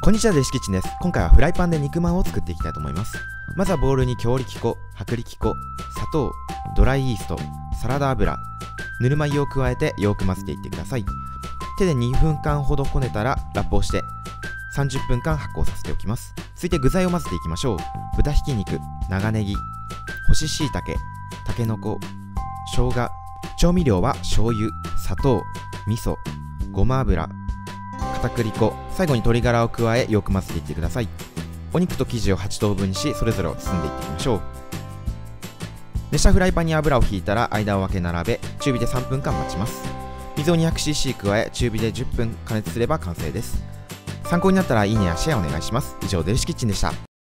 こんにちはデシキチンです。今回はフライパンで肉まんを作っていきたいと思います。まずはボウルに強力粉薄力粉砂糖ドライイーストサラダ油ぬるま湯を加えてよく混ぜていってください。手で2分間ほどこねたらラップをして30分間発酵させておきます。続いて具材を混ぜていきましょう。豚ひき肉長ネギ干し椎茸たけのこ生姜調味料は醤油砂糖味噌ごま油片栗粉。最後に鶏ガラを加えよく混ぜていってください。お肉と生地を8等分にしそれぞれを包んでいっていきましょう。熱したフライパンに油をひいたら間を分け並べ中火で3分間待ちます。水を 200cc 加え中火で10分加熱すれば完成です。参考になったらいいねやシェアお願いします。以上デルシキッチンでした。